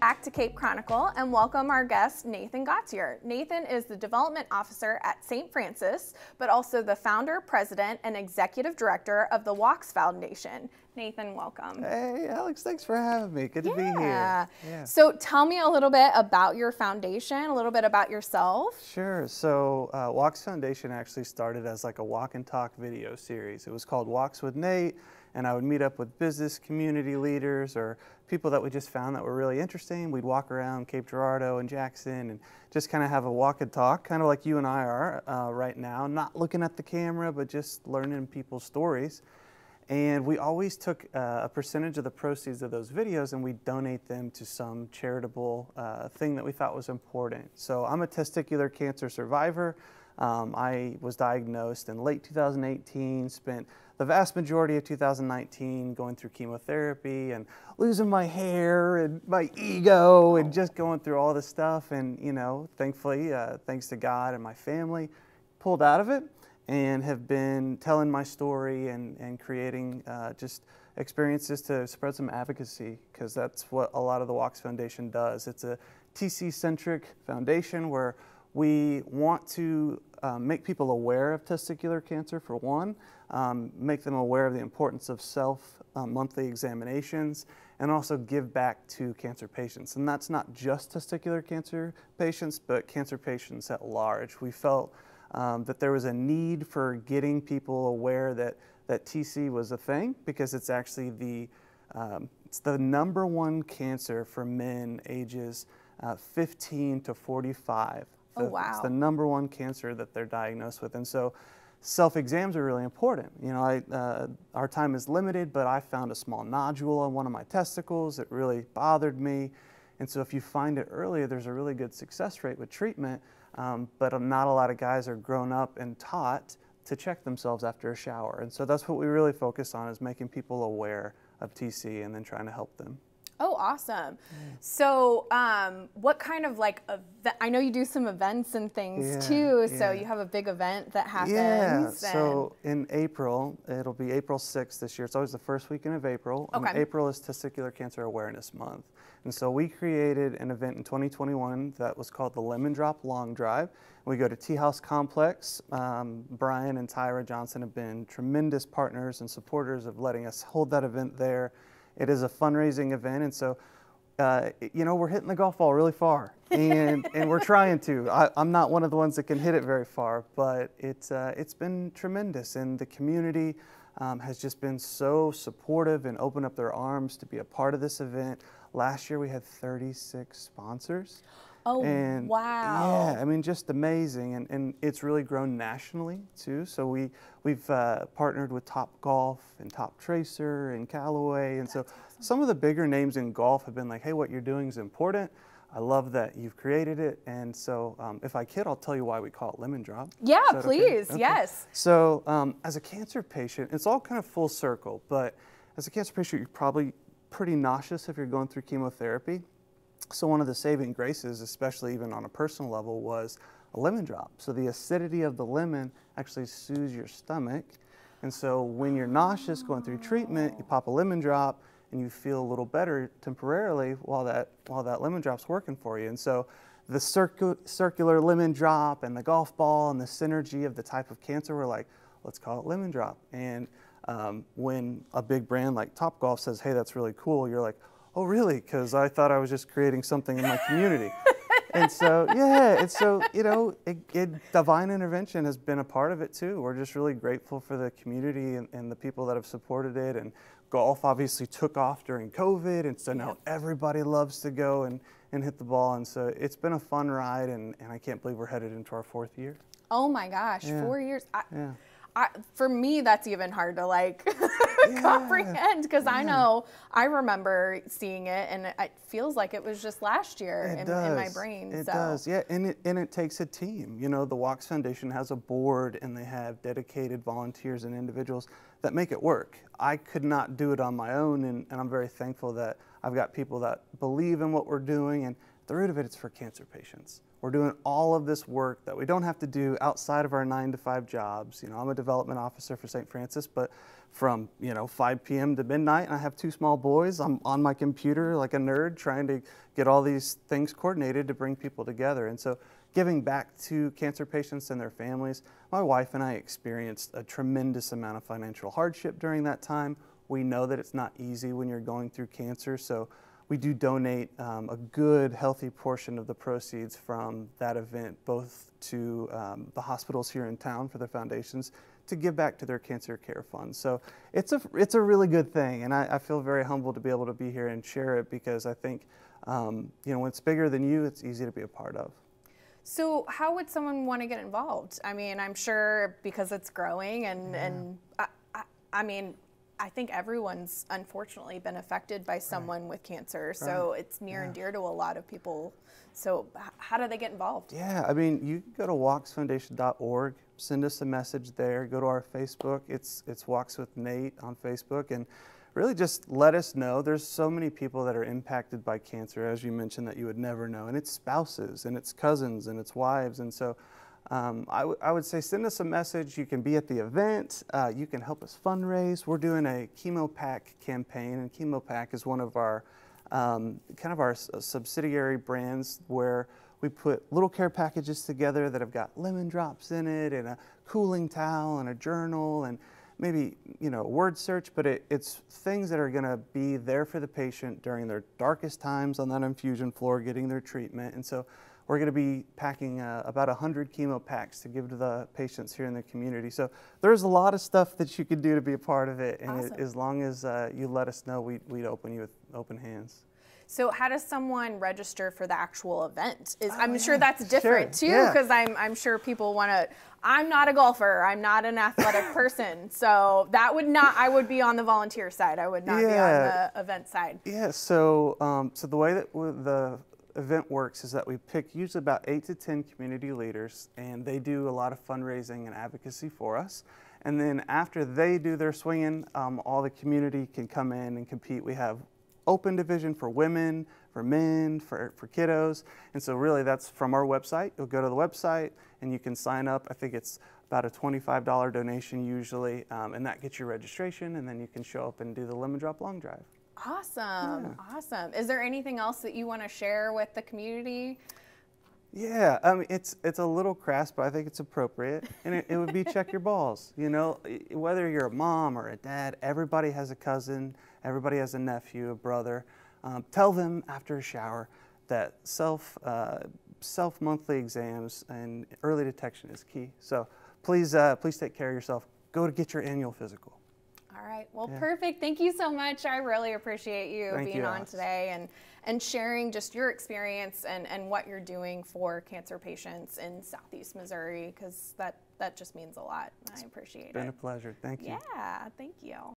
back to Cape Chronicle and welcome our guest, Nathan Gautier. Nathan is the Development Officer at St. Francis, but also the founder, president, and executive director of the Walks Foundation. Nathan, welcome. Hey, Alex, thanks for having me. Good yeah. to be here. Yeah. So tell me a little bit about your foundation, a little bit about yourself. Sure. So uh, Walks Foundation actually started as like a walk and talk video series. It was called Walks with Nate and I would meet up with business community leaders or people that we just found that were really interesting. We'd walk around Cape Girardeau and Jackson and just kind of have a walk and talk, kind of like you and I are uh, right now, not looking at the camera, but just learning people's stories. And we always took uh, a percentage of the proceeds of those videos and we donate them to some charitable uh, thing that we thought was important. So I'm a testicular cancer survivor. Um, I was diagnosed in late 2018, spent the vast majority of 2019 going through chemotherapy and losing my hair and my ego and just going through all this stuff. And, you know, thankfully, uh, thanks to God and my family, pulled out of it and have been telling my story and, and creating uh, just experiences to spread some advocacy because that's what a lot of the Walks Foundation does. It's a TC centric foundation where we want to um, make people aware of testicular cancer for one, um, make them aware of the importance of self uh, monthly examinations, and also give back to cancer patients. And that's not just testicular cancer patients, but cancer patients at large. We felt um, that there was a need for getting people aware that, that TC was a thing because it's actually the, um, it's the number one cancer for men ages uh, 15 to 45 Oh, the, oh, wow. It's the number one cancer that they're diagnosed with. And so self-exams are really important. You know, I, uh, our time is limited, but I found a small nodule on one of my testicles. It really bothered me. And so if you find it earlier, there's a really good success rate with treatment, um, but not a lot of guys are grown up and taught to check themselves after a shower. And so that's what we really focus on is making people aware of TC and then trying to help them. Oh, awesome. Mm. So, um, what kind of like, ev- I know you do some events and things yeah, too. Yeah. So, you have a big event that happens. Yeah. So, in April, it'll be April 6th this year. It's always the first weekend of April. Okay. And April is Testicular Cancer Awareness Month. And so, we created an event in 2021 that was called the Lemon Drop Long Drive. We go to Tea House Complex. Um, Brian and Tyra Johnson have been tremendous partners and supporters of letting us hold that event there. It is a fundraising event, and so uh, you know we're hitting the golf ball really far, and and we're trying to. I, am not one of the ones that can hit it very far, but it's uh, it's been tremendous, and the community um, has just been so supportive and opened up their arms to be a part of this event. Last year we had 36 sponsors. Oh, and wow. I mean, just amazing. And, and it's really grown nationally, too. So we, we've uh, partnered with Top Golf and Top Tracer and Callaway. And That's so awesome. some of the bigger names in golf have been like, hey, what you're doing is important. I love that you've created it. And so um, if I kid, I'll tell you why we call it Lemon Drop. Yeah, please. Okay? Okay. Yes. So um, as a cancer patient, it's all kind of full circle. But as a cancer patient, you're probably pretty nauseous if you're going through chemotherapy. So one of the saving graces, especially even on a personal level, was a lemon drop. So the acidity of the lemon actually soothes your stomach. And so when you're nauseous going through treatment, you pop a lemon drop and you feel a little better temporarily while that, while that lemon drop's working for you. And so the circu circular lemon drop and the golf ball and the synergy of the type of cancer, we're like, let's call it lemon drop. And um, when a big brand like Topgolf says, hey, that's really cool, you're like, oh, really? Because I thought I was just creating something in my community. and so, yeah, and so, you know, it, it, divine intervention has been a part of it too. We're just really grateful for the community and, and, the people that have supported it. And golf obviously took off during COVID, and so now everybody loves to go and, and hit the ball. And so it's been a fun ride, and, and I can't believe we're headed into our fourth year. Oh my gosh, yeah. four years. I, yeah. I, for me, that's even hard to like yeah. comprehend because yeah. I know I remember seeing it and it feels like it was just last year in, in, my brain. It so. does, yeah, and it, and it takes a team. You know, the Walks Foundation has a board and they have dedicated volunteers and individuals that make it work. I could not do it on my own, and, and I'm very thankful that I've got people that believe in what we're doing and the root of it, it's for cancer patients. We're doing all of this work that we don't have to do outside of our nine to five jobs. You know, I'm a development officer for St. Francis, but from you know 5 p.m. to midnight, and I have two small boys. I'm on my computer like a nerd, trying to get all these things coordinated to bring people together. And so, giving back to cancer patients and their families. My wife and I experienced a tremendous amount of financial hardship during that time. We know that it's not easy when you're going through cancer, so we do donate um, a good, healthy portion of the proceeds from that event, both to um, the hospitals here in town for their foundations, to give back to their cancer care funds. So it's a it's a really good thing, and I, I feel very humbled to be able to be here and share it because I think um, you know when it's bigger than you, it's easy to be a part of. So, how would someone want to get involved? I mean, I'm sure because it's growing, and yeah. and I, I, I, mean, I think everyone's unfortunately been affected by someone right. with cancer, so right. it's near yeah. and dear to a lot of people. So, how do they get involved? Yeah, I mean, you can go to walksfoundation.org, send us a message there. Go to our Facebook. It's it's Walks with Nate on Facebook, and really just let us know. There's so many people that are impacted by cancer, as you mentioned, that you would never know. And it's spouses, and it's cousins, and it's wives. And so um, I, would say send us a message. You can be at the event. Uh, you can help us fundraise. We're doing a chemo pack campaign, and chemo pack is one of our um, kind of our subsidiary brands where we put little care packages together that have got lemon drops in it and a cooling towel and a journal and maybe you know word search, but it, it's things that are going to be there for the patient during their darkest times on that infusion floor, getting their treatment. And so we're going to be packing uh, about 100 chemo packs to give to the patients here in the community. So there's a lot of stuff that you could do to be a part of it, and awesome. it, as long as uh, you let us know, we, we'd open you with open hands. So how does someone register for the actual event? Is, I'm oh, sure that's different sure. too, because yeah. I'm, I'm sure people want to. I'm not a golfer. I'm not an athletic person, so that would not. I would be on the volunteer side. I would not yeah. be on the event side. Yeah. So um, so the way that the event works is that we pick usually about eight to ten community leaders, and they do a lot of fundraising and advocacy for us. And then after they do their swinging, um, all the community can come in and compete. We have open division for women, for men, for, for kiddos. And so really that's from our website. You'll go to the website and you can sign up. I think it's about a $25 donation usually, um, and that gets your registration, and then you can show up and do the lemon drop long drive. Awesome, yeah. awesome. Is there anything else that you want to share with the community? Yeah, I mean, it's it's a little crass, but I think it's appropriate, and it, it would be check your balls. You know, whether you're a mom or a dad, everybody has a cousin, everybody has a nephew, a brother. Um, tell them after a shower that self uh, self monthly exams and early detection is key. So please uh, please take care of yourself. Go to get your annual physical. All right. Well, yeah. perfect. Thank you so much. I really appreciate you Thank being you, on today and and sharing just your experience and, and what you're doing for cancer patients in Southeast Missouri because that that just means a lot. I appreciate it. It's been a pleasure. Thank you. Yeah, thank you.